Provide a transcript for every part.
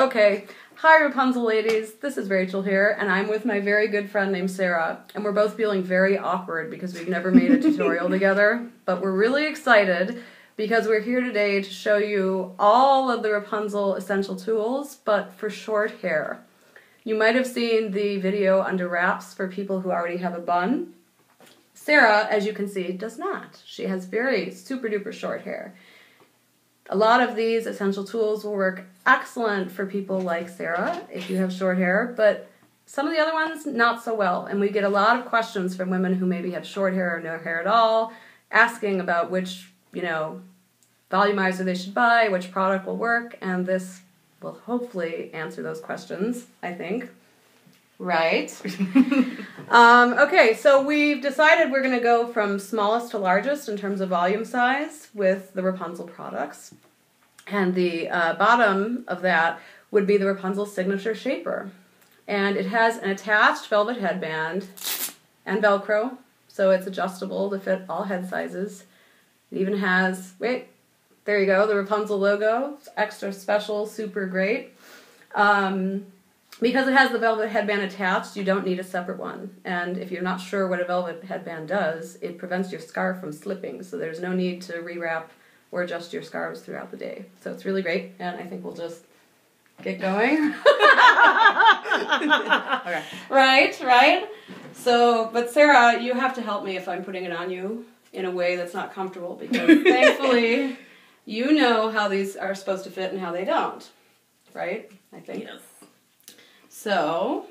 Okay. Hi, Wrapunzel ladies. This is Rachel here, and I'm with my very good friend named Sarah. And we're both feeling very awkward because we've never made a tutorial together. But we're really excited because we're here today to show you all of the Wrapunzel essential tools, but for short hair. You might have seen the video under wraps for people who already have a bun. Sarah, as you can see, does not. She has very super duper short hair. A lot of these essential tools will work excellent for people like Sarah if you have short hair, but some of the other ones not so well. And we get a lot of questions from women who maybe have short hair or no hair at all, asking about which, you know, volumizer they should buy, which product will work, and this will hopefully answer those questions, I think. Right. um, okay, so we've decided we're going to go from smallest to largest in terms of volume size with the Wrapunzel products. And the uh, bottom of that would be the Wrapunzel Signature Shaper. And it has an attached velvet headband and Velcro, so it's adjustable to fit all head sizes. It even has, wait, there you go, the Wrapunzel logo. It's extra special, super great. Um, because it has the velvet headband attached, you don't need a separate one. And if you're not sure what a velvet headband does, it prevents your scarf from slipping. So there's no need to rewrap or adjust your scarves throughout the day. So it's really great, and I think we'll just get going. okay. Right, right. So, but Sarah, you have to help me if I'm putting it on you in a way that's not comfortable because thankfully you know how these are supposed to fit and how they don't. Right? I think. Yes. So,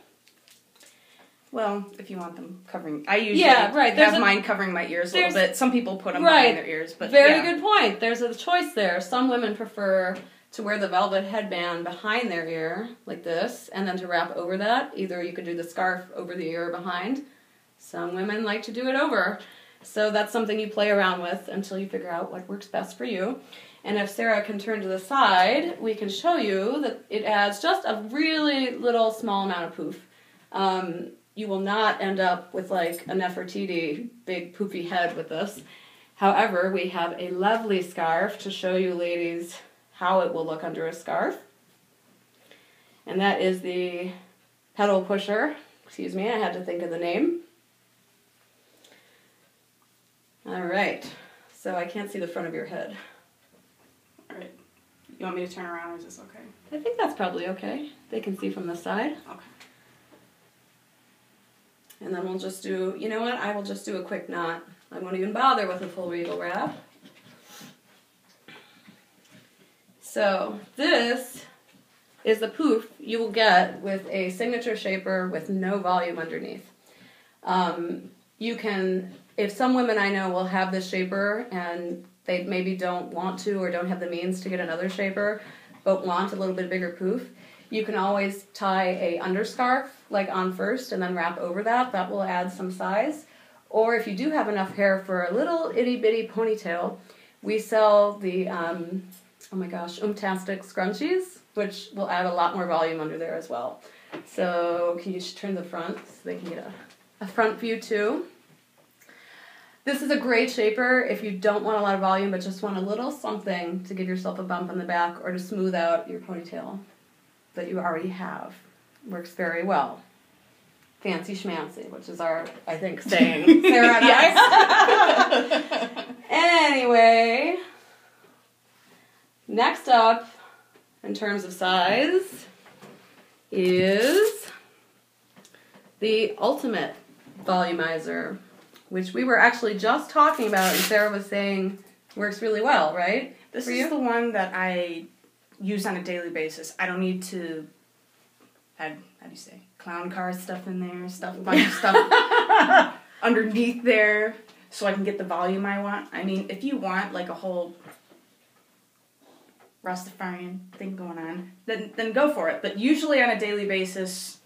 Well, if you want them covering, I usually Yeah, right, have a- mine covering my ears a little bit. Some people put them Right. behind their ears, but Very yeah. good point. There's a choice there. Some women prefer to wear the velvet headband behind their ear, like this, and then to wrap over that. Either you could do the scarf over the ear or behind. Some women like to do it over. So that's something you play around with until you figure out what works best for you. And if Sarah can turn to the side, we can show you that it adds just a really little small amount of poof. Um, you will not end up with like a Nefertiti big poofy head with this. However, we have a lovely scarf to show you ladies how it will look under a scarf. And that is the petal pusher. Excuse me, I had to think of the name. All right. So I can't see the front of your head. You want me to turn around, or is this okay? I think that's probably okay. They can see from the side. Okay. And then we'll just do, you know what? I will just do a quick knot. I won't even bother with a full regal wrap. So this is the poof you will get with a signature shaper with no volume underneath. Um, you can, if some women I know will have this shaper and they maybe don't want to or don't have the means to get another shaper, but want a little bit bigger poof, you can always tie a underscarf like on first and then wrap over that. That will add some size. Or if you do have enough hair for a little itty bitty ponytail, we sell the um, oh my gosh, Umtastic scrunchies, which will add a lot more volume under there as well. So can you just turn the front so they can get a, a front view too? This is a great shaper if you don't want a lot of volume but just want a little something to give yourself a bump in the back or to smooth out your ponytail that you already have. Works very well. Fancy schmancy, which is our, I think, saying. Sarah and I. anyway, next up, in terms of size, is the Ultimate Volumizer, which we were actually just talking about, and Sarah was saying works really well, right? This For is you? the one that I use on a daily basis. I don't need to add how do you say clown car stuff in there, stuff a bunch of stuff underneath there, so I can get the volume I want. I mean, if you want like a whole Rastafarian thing going on, then then go for it. But usually on a daily basis,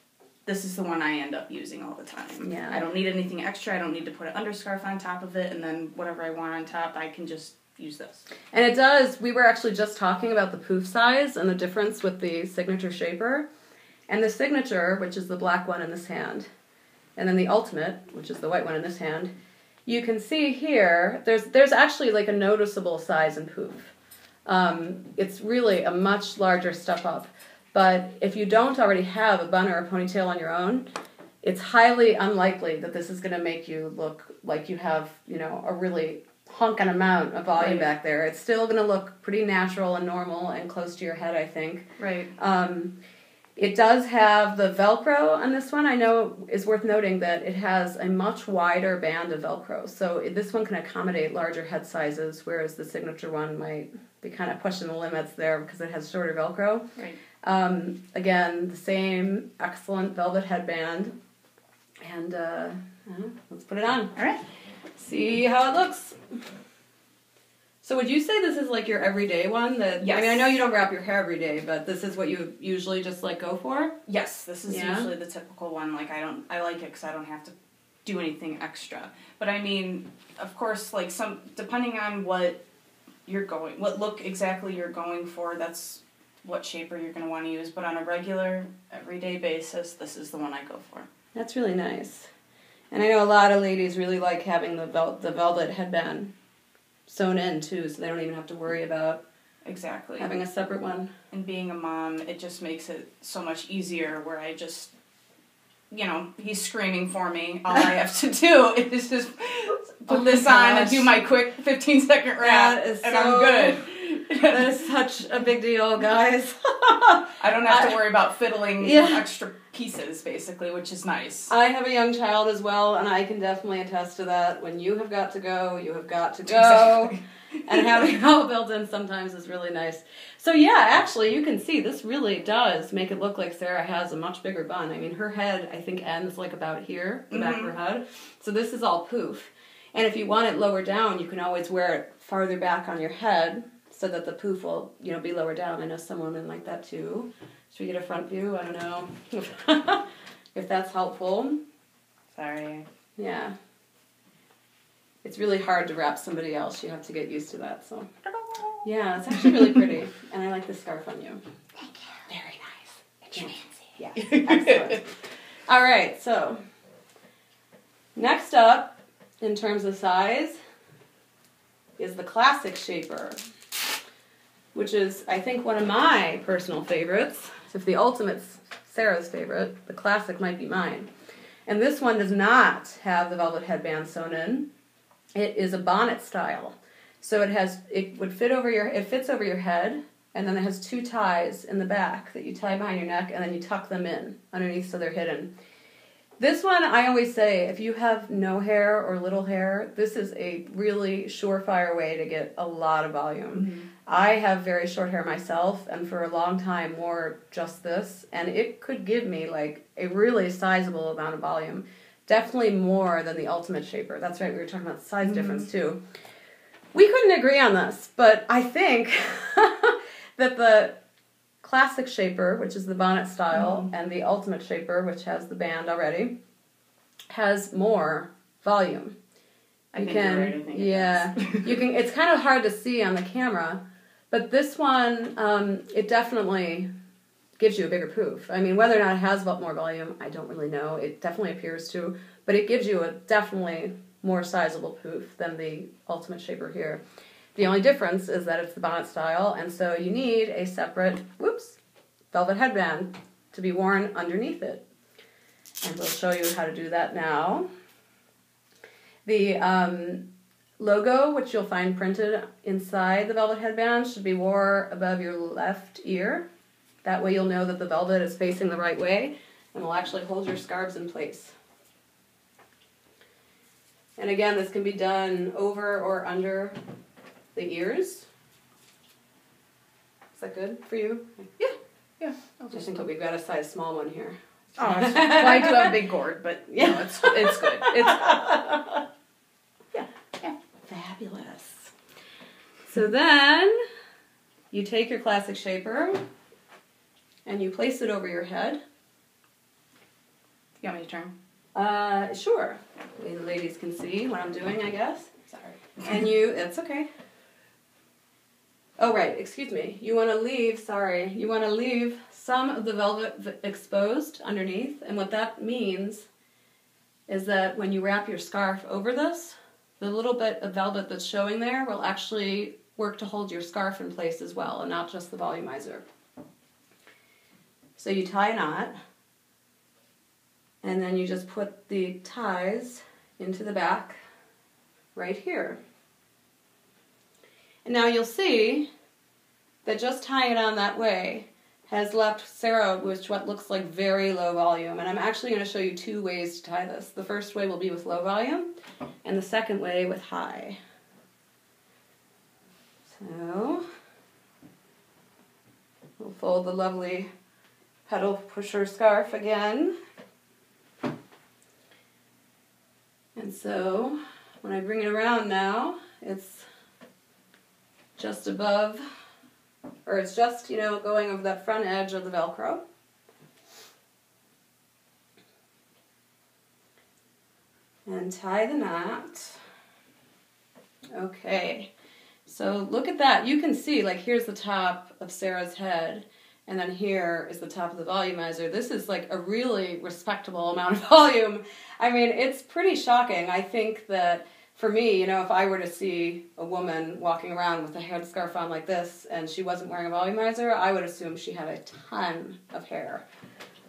this is the one I end up using all the time. Yeah. I don't need anything extra. I don't need to put an underscarf on top of it, and then whatever I want on top, I can just use this. And it does. We were actually just talking about the poof size and the difference with the signature shaper. And the signature, which is the black one in this hand, and then the ultimate, which is the white one in this hand, you can see here there's there's actually like a noticeable size and poof. Um, it's really a much larger step up. But if you don't already have a bun or a ponytail on your own, it's highly unlikely that this is going to make you look like you have, you know, a really honking amount of volume Right. back there. It's still going to look pretty natural and normal and close to your head, I think. Right. Um, it does have the Velcro on this one. I know is worth noting that it has a much wider band of Velcro. So this one can accommodate larger head sizes, whereas the signature one might be kind of pushing the limits there because it has shorter Velcro. Right. Um, again, the same excellent velvet headband. And uh, let's put it on. All right. See how it looks. So would you say this is like your everyday one? That I mean, I know you don't wrap your hair every day, but this is what you usually just like go for. Yes, this is Yeah? usually the typical one. Like I don't, I like it because I don't have to do anything extra. But I mean, of course, like some depending on what you're going, what look exactly you're going for. That's what shaper you're going to want to use. But on a regular, everyday basis, this is the one I go for. That's really nice. And I know a lot of ladies really like having the vel- the velvet headband sewn in too, so they don't even have to worry about Exactly. having a separate one. and being a mom, it just makes it so much easier where I just, you know, he's screaming for me. All I have to do is just put Oh this on and do my quick 15 second wrap, and so- I'm good. That is such a big deal, guys. I don't have to worry about fiddling Yeah. extra pieces, basically, which is nice. I have a young child as well, and I can definitely attest to that. When you have got to go, you have got to go. Exactly. and having it all built in sometimes is really nice. So yeah, actually, you can see this really does make it look like Sarah has a much bigger bun. I mean, her head I think ends like about here, the back of her mm-hmm. head. So this is all poof. And if you want it lower down, you can always wear it farther back on your head so that the poof will, you know, be lower down. I know some women like that too. Should we get a front view? I don't know if that's helpful. Sorry. Yeah. It's really hard to wrap somebody else. You have to get used to that. So yeah, it's actually really pretty, and I like the scarf on you. Thank you. Very nice. It's fancy. Yeah, excellent. All right, so next up, in terms of size, is the classic shaper, which is I think one of my personal favorites. If the ultimate's Sarah's favorite, the classic might be mine. And this one does not have the velvet headband sewn in. It is a bonnet style. So it has it would fit over your it fits over your head and then it has two ties in the back that you tie behind your neck and then you tuck them in underneath so they're hidden. This one I always say if you have no hair or little hair, this is a really surefire way to get a lot of volume. Mm-hmm. I have very short hair myself and for a long time wore just this and it could give me like a really sizable amount of volume. Definitely more than the ultimate shaper. That's right, we were talking about the size mm-hmm. difference too. We couldn't agree on this, but I think that the classic shaper, which is the bonnet style, mm-hmm. and the ultimate shaper, which has the band already, has more volume. I You you're can, right. I think yeah, you can. It's kind of hard to see on the camera, but this one, um, it definitely gives you a bigger poof. I mean, whether or not it has more volume, I don't really know. It definitely appears to, but it gives you a definitely more sizable poof than the ultimate shaper here. The only difference is that it's the bonnet style, and so you need a separate, whoops, velvet headband to be worn underneath it. And we'll show you how to do that now. The um, logo, which you'll find printed inside the velvet headband, should be wore above your left ear. That way you'll know that the velvet is facing the right way and will actually hold your scarves in place. And again, this can be done over or under the ears. Is that good for you? Yeah. I'll I just think we've got a size small one here. Oh, well, I do have a big gourd, but yeah, no, it's it's good. It's Fabulous. So then you take your classic shaper and you place it over your head. you want me to turn? Uh, sure. The ladies can see what I'm doing, I guess. Sorry. And you, that's okay. Oh, right, excuse me. You want to leave, sorry, you want to leave some of the velvet v- exposed underneath. And what that means is that when you wrap your scarf over this, the little bit of velvet that's showing there will actually work to hold your scarf in place as well and not just the volumizer. So you tie a knot, and then you just put the ties into the back right here. And now you'll see that just tying it on that way has left Sarah with what looks like very low volume. And I'm actually going to show you two ways to tie this. The first way will be with low volume, and the second way with high. So, we'll fold the lovely petal pusher scarf again. And so, when I bring it around now, it's just above or it's just, you know, going over that front edge of the Velcro. And tie the knot. Okay, so look at that. You can see, like, here's the top of Sarah's head, and then here is the top of the volumizer. This is like a really respectable amount of volume. I mean, it's pretty shocking. I think that for me, you know, if I were to see a woman walking around with a headscarf on like this and she wasn't wearing a volumizer, I would assume she had a ton of hair.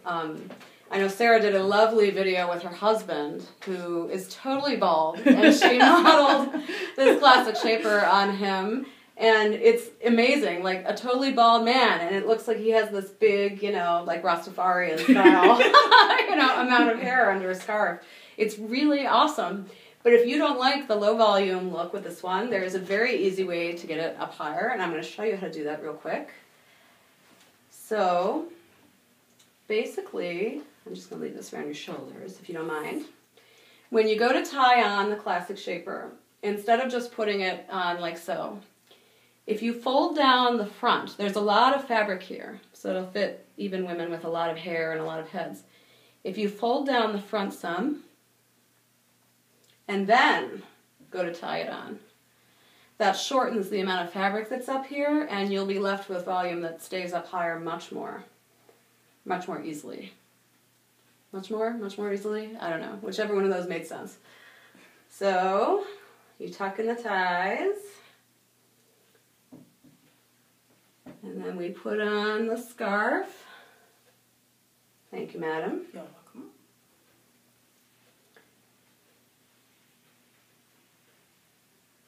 Um, I know Sarah did a lovely video with her husband, who is totally bald, and she modeled this classic shaper on him. And it's amazing, like a totally bald man, and it looks like he has this big, you know, like Rastafarian style, you know, amount of hair under a scarf. It's really awesome. But if you don't like the low volume look with this one, there is a very easy way to get it up higher, and I'm going to show you how to do that real quick. So, basically, I'm just going to leave this around your shoulders if you don't mind. When you go to tie on the classic shaper, instead of just putting it on like so, if you fold down the front, there's a lot of fabric here, so it'll fit even women with a lot of hair and a lot of heads. If you fold down the front some, and then go to tie it on. That shortens the amount of fabric that's up here and you'll be left with volume that stays up higher much more, much more easily. Much more? Much more easily? I don't know. Whichever one of those made sense. So, you tuck in the ties. And then we put on the scarf. Thank you, madam. You're welcome.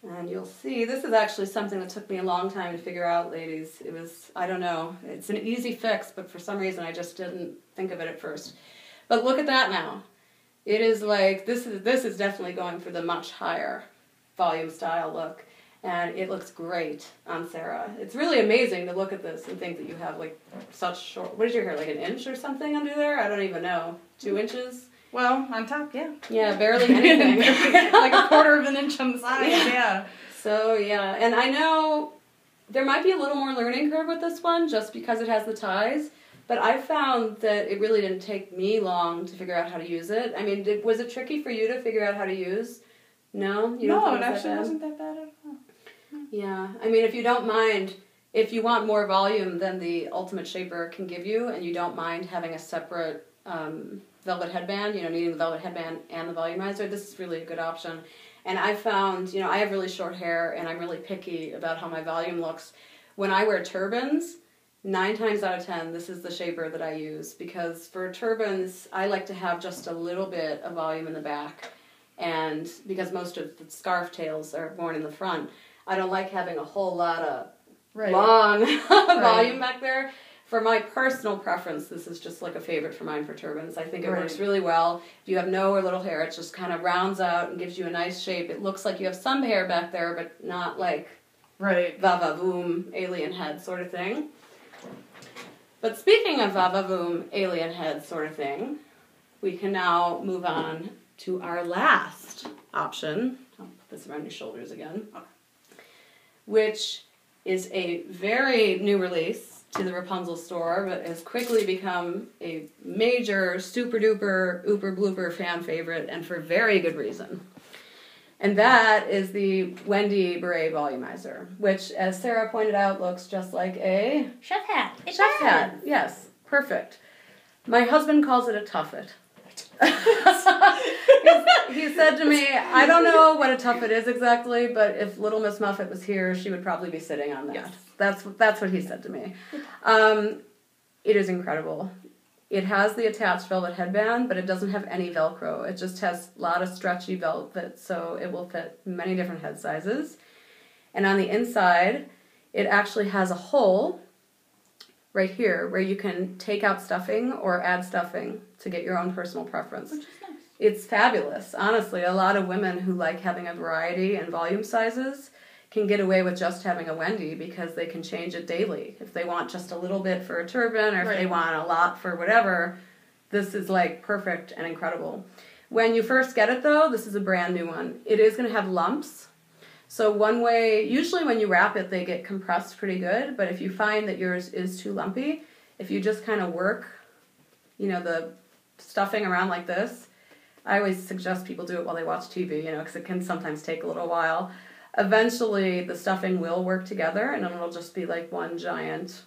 And you'll see, this is actually something that took me a long time to figure out, ladies. It was, I don't know, it's an easy fix, but for some reason I just didn't think of it at first. But look at that now. It is like, this is, this is definitely going for the much higher volume style look. And it looks great on Sarah. It's really amazing to look at this and think that you have like such short, what is your hair, like an inch or something under there? I don't even know. Two inches? Well, on top, yeah. Yeah, barely anything. like a quarter of an inch on the side, Yeah. yeah. So yeah, and I know there might be a little more learning curve with this one just because it has the ties, but I found that it really didn't take me long to figure out how to use it. I mean, did, was it tricky for you to figure out how to use? No, you no, it that actually bad? wasn't that bad at all. Yeah, I mean, if you don't mind, if you want more volume than the Ultimate Shaper can give you, and you don't mind having a separate um, velvet headband, you know, needing the velvet headband and the volumizer, this is really a good option. And I found, you know, I have really short hair, and I'm really picky about how my volume looks. When I wear turbans, nine times out of ten, this is the shaper that I use because for turbans, I like to have just a little bit of volume in the back, and because most of the scarf tails are worn in the front. I don't like having a whole lot of long volume back there. For my personal preference, this is just like a favorite for mine for turbans. I think it Right. works really well. If you have no or little hair, it just kind of rounds out and gives you a nice shape. It looks like you have some hair back there, but not like Right. va va voom alien head sort of thing. But speaking of va va alien head sort of thing, we can now move on to our last option. I'll put this around your shoulders again. Which is a very new release to the Wrapunzel store, but has quickly become a major super duper ooper blooper fan favorite, and for very good reason. And that is the Wendy Beret Volumizer, which, as Sarah pointed out, looks just like a Chef hat. chef hat. Yes, perfect. My husband calls it a tuffet. he said to me, I don't know what a tuffet is exactly, but if Little Miss Muffet was here, she would probably be sitting on that. Yes. That's that's what he said to me. Um, It is incredible. It has the attached velvet headband, but it doesn't have any Velcro. It just has a lot of stretchy velvet, so it will fit many different head sizes. And on the inside, it actually has a hole right here where you can take out stuffing or add stuffing to get your own personal preference. Which is nice. It's fabulous. Honestly, a lot of women who like having a variety and volume sizes can get away with just having a Wendy because they can change it daily. If they want just a little bit for a turban or if they want a lot for whatever, this is like perfect and incredible. When you first get it though, this is a brand new one. It is going to have lumps. So one way, usually when you wrap it, they get compressed pretty good, but if you find that yours is too lumpy, if you just kind of work, you know, the stuffing around like this, I always suggest people do it while they watch TV, you know, because it can sometimes take a little while. Eventually, the stuffing will work together, and it'll just be like one giant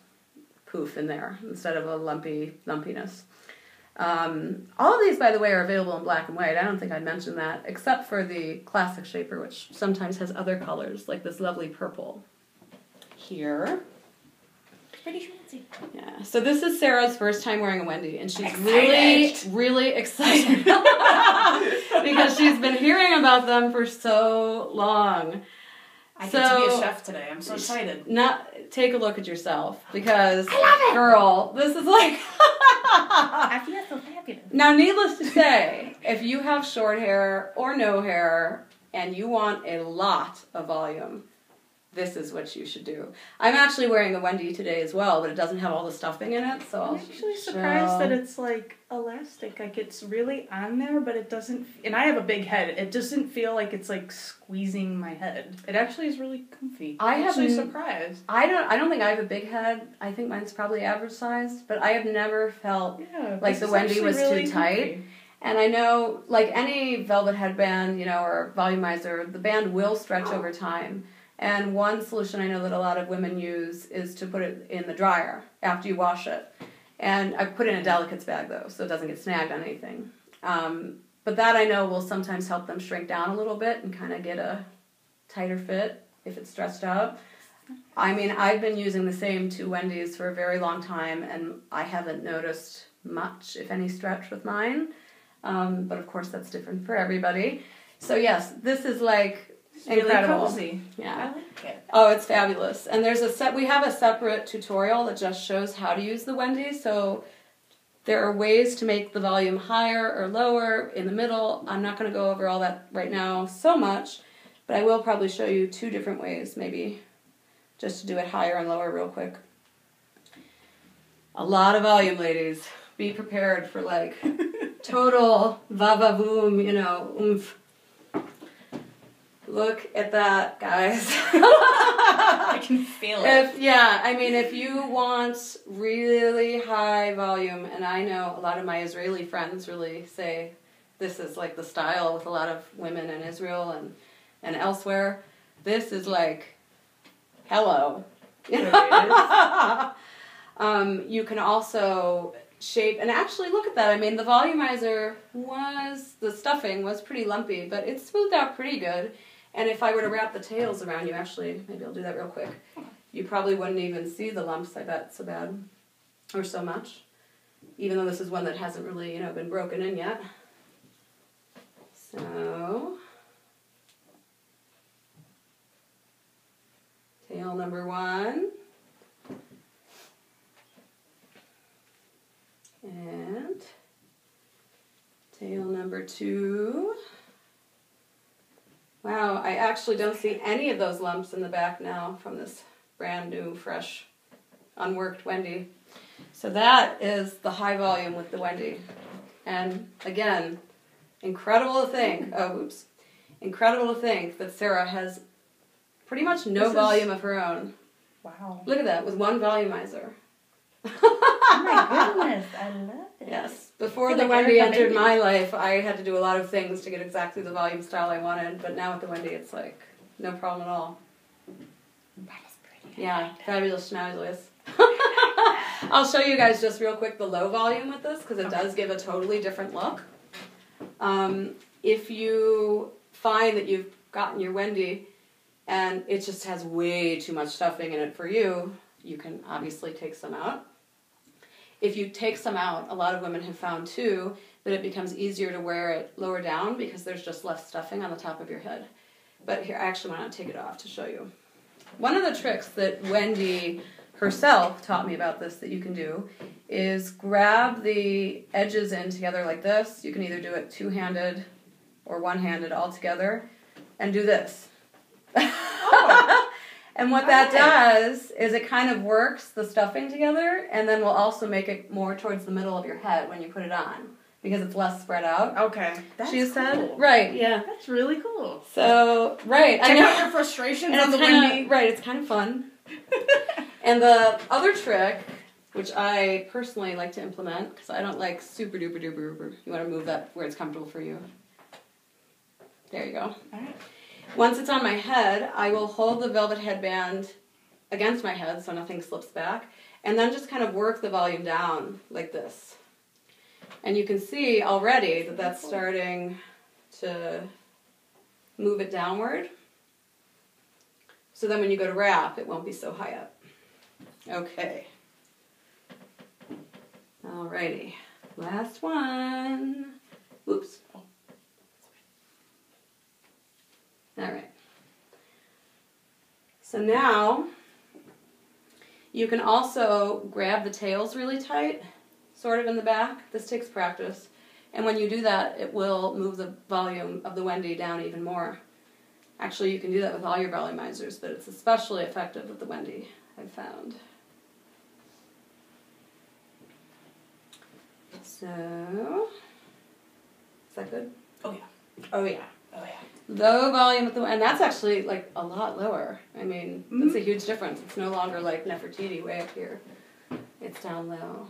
poof in there instead of a lumpy lumpiness. Um, all of these, by the way, are available in black and white. I don't think I mentioned that, except for the classic shaper, which sometimes has other colors, like this lovely purple. Here. Pretty fancy. Yeah. So this is Sarah's first time wearing a Wendy, and she's Excited. really, really excited because she's been hearing about them for so long. I get to be So- a chef today. I'm so excited. Not take a look at yourself because, girl, this is like. I feel so fabulous. now, needless to say, if you have short hair or no hair and you want a lot of volume, this is what you should do. I'm actually wearing a Wendy today as well, but it doesn't have all the stuffing in it, so I'm I'll actually show- surprised that it's like elastic. Like it's really on there, but it doesn't. And I have a big head. It doesn't feel like it's like squeezing my head. It actually is really comfy. I have actually surprised. I don't. I don't think I have a big head. I think mine's probably average sized, but I have never felt. Yeah, Like the Wendy was too tight. comfy. And I know, like any velvet headband, you know, or volumizer, the band will stretch over time. And one solution I know that a lot of women use is to put it in the dryer after you wash it. And I put it in a delicates bag though, so it doesn't get snagged on anything. Um, but that I know will sometimes help them shrink down a little bit and kind of get a tighter fit if it's stretched out. I mean, I've been using the same two Wendy's for a very long time, and I haven't noticed much, if any, stretch with mine. Um, but of course, that's different for everybody. So yes, this is like It's really Incredible. cozy. yeah. I like it. Oh, it's fabulous. And there's a set we have a separate tutorial that just shows how to use the Wendy. So there are ways to make the volume higher or lower in the middle. I'm not going to go over all that right now so much, but I will probably show you two different ways maybe just to do it higher and lower real quick. A lot of volume, ladies. Be prepared for like total va va boom, you know, oomph. Look at that, guys. I can feel it. If yeah, I mean, if you want really high volume, and I know a lot of my Israeli friends really say this is like the style with a lot of women in Israel and and elsewhere. This is like, hello. Um, you can also shape and actually look at that. I mean, the volumizer was the stuffing was pretty lumpy, but it smoothed out pretty good. And if I were to wrap the tails around you, actually, maybe I'll do that real quick. You probably wouldn't even see the lumps. I bet so bad, or so much. Even though this is one that hasn't really, you know, been broken in yet. So, tail number one. And tail number two. Wow, I actually don't see any of those lumps in the back now from this brand new, fresh, unworked Wendy. So that is the high volume with the Wendy. And again, incredible to think, oh, oops, incredible to think that Sarah has pretty much no This is- volume of her own. Wow. Look at that, with one volumizer. Oh my goodness, I love it. Yes. Before the like Wendy entered my life, I had to do a lot of things to get exactly the volume style I wanted. But now with the Wendy, it's like no problem at all. That is pretty. Yeah, fabulous schnauzers. I'll show you guys just real quick the low volume with this because it does give a totally different look. Um, if you find that you've gotten your Wendy and it just has way too much stuffing in it for you, you can obviously take some out. If you take some out, a lot of women have found too that it becomes easier to wear it lower down because there's just less stuffing on the top of your head. But here, I actually want to take it off to show you. One of the tricks that Wendy herself taught me about this that you can do is grab the edges in together like this. You can either do it two handed or one handed all together and do this. And what that does is it kind of works the stuffing together and then will also make it more towards the middle of your head when you put it on because it's less spread out. Okay. That's she said, cool. right, yeah. That's really cool. So, right, I Check know. out your frustrations And on the kinda- windy. Right, it's kind of fun. and the other trick, which I personally like to implement, because I don't like super duper duper duper. You want to move that where it's comfortable for you. There you go. Alright. Once it's on my head, I will hold the velvet headband against my head so nothing slips back, and then just kind of work the volume down like this. And you can see already that that's starting to move it downward. So then when you go to wrap, it won't be so high up. Okay. Alrighty. Last one. Oops. Alright. So now you can also grab the tails really tight, sort of in the back. This takes practice. And when you do that, it will move the volume of the Wendy down even more. Actually, you can do that with all your volumizers, but it's especially effective with the Wendy, I've found. So, is that good? Oh yeah. Oh yeah. Low volume at the and that's actually like a lot lower. I mean, that's mm-hmm. a huge difference. It's no longer like Nefertiti way up here. It's down low.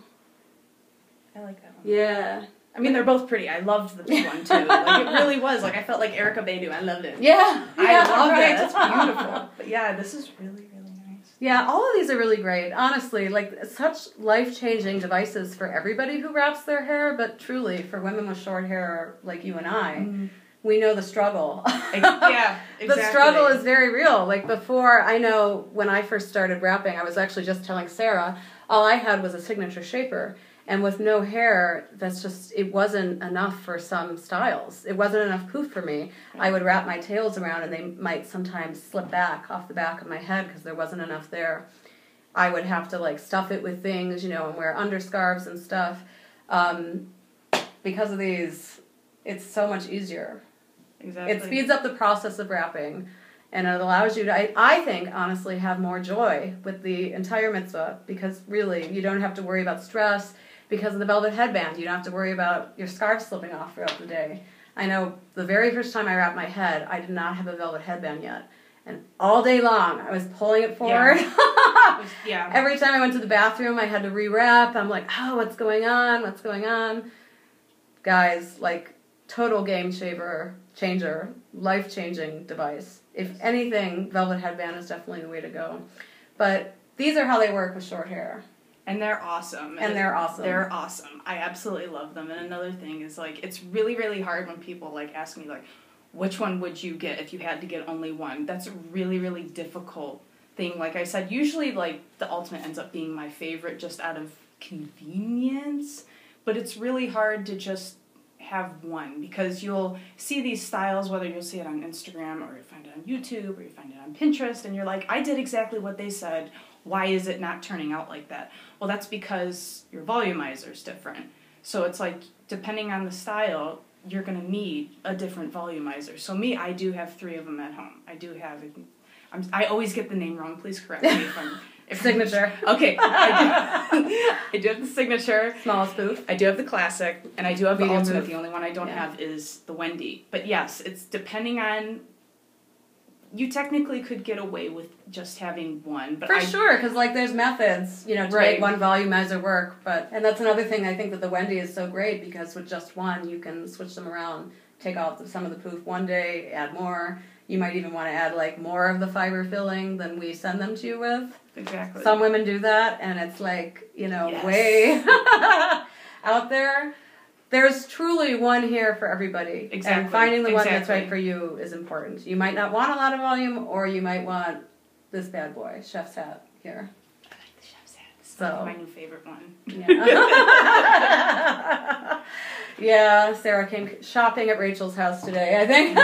I like that one. Yeah. I mean, they're both pretty. I loved the big one too. Like it really was. Like I felt like Erykah Badu. I loved it. Yeah. I yeah, love right. it. It's beautiful. But yeah, this is really really nice. Yeah, all of these are really great. Honestly, like such life-changing devices for everybody who wraps their hair, but truly for women with short hair like you and I, mm-hmm. We know the struggle. yeah, exactly. the struggle is very real. Like before, I know when I first started wrapping, I was actually just telling Sarah, all I had was a signature shaper. And with no hair, that's just, it wasn't enough for some styles. It wasn't enough poof for me. I would wrap my tails around and they might sometimes slip back off the back of my head because there wasn't enough there. I would have to like stuff it with things, you know, and wear underscarves and stuff. Um, because of these, it's so much easier. Exactly. It speeds up the process of wrapping, and it allows you to, I, I think, honestly, have more joy with the entire mitzvah because really, you don't have to worry about stress because of the velvet headband. You don't have to worry about your scarf slipping off throughout the day. I know the very first time I wrapped my head, I did not have a velvet headband yet. And all day long, I was pulling it forward. yeah. Every time I went to the bathroom, I had to rewrap. I'm like, oh, what's going on? What's going on? Guys, like, total game shaver, changer, life changing device. If anything, velvet headband is definitely the way to go. But these are how they work with short hair, and they're awesome. and they're awesome. They're awesome. I absolutely love them. And another thing is like it's really really hard when people like ask me like which one would you get if you had to get only one? That's a really really difficult thing. Like I said, usually like the ultimate ends up being my favorite just out of convenience, but it's really hard to just have one because you'll see these styles whether you'll see it on Instagram or you find it on YouTube or you find it on Pinterest and you're like I did exactly what they said. Why is it not turning out like that? Well that's because your volumizer is different. So it's like depending on the style you're going to need a different volumizer. So me I do have 3 of them at home. I do have I'm, I always get the name wrong. Please correct me if I'm Signature. okay I do, I do have the signature Smallest poof. I do have the classic, and I do have the Medium ultimate. move. The only one I don't Yeah. have is the Wendy. But yes, it's depending on. You technically could get away with just having one, but For I, sure, because like there's methods, you know, to Right. make one volumizer work. But and that's another thing I think that the Wendy is so great because with just one you can switch them around, take off the, some of the poof one day, add more. You might even want to add like more of the fiber filling than we send them to you with. Exactly. Some women do that, and it's like you know Yes. way out there. There's truly one here for everybody, Exactly, and finding the one that's right for you is important. You might not want a lot of volume, or you might want this bad boy, chef's hat here. I like the chef's hats. So my new favorite one. Yeah. yeah, Sarah came shopping at Rachel's house today, I think.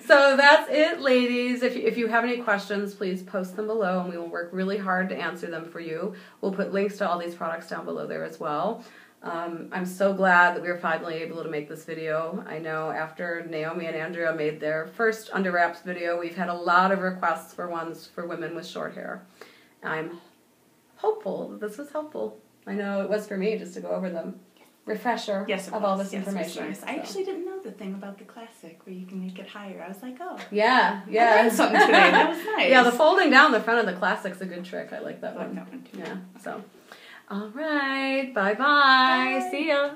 so that's it, ladies. If, if you have any questions, please post them below and we will work really hard to answer them for you. We'll put links to all these products down below there as well. Um, I'm so glad that we were finally able to make this video. I know after Naomi and Andrea made their first Under Wraps video, we've had a lot of requests for ones for women with short hair. I'm hopeful that this was helpful. I know it was for me just to go over them. Refresher Yes, of was. all this Yes, information. nice. I actually didn't know the thing about the classic where you can make it higher. I was like, oh, Yeah, I yeah. learned something today. That was nice. Yeah, the folding down the front of the classic's a good trick. I like I that like one. that one too. Yeah. So, all right. Bye. Bye. See ya.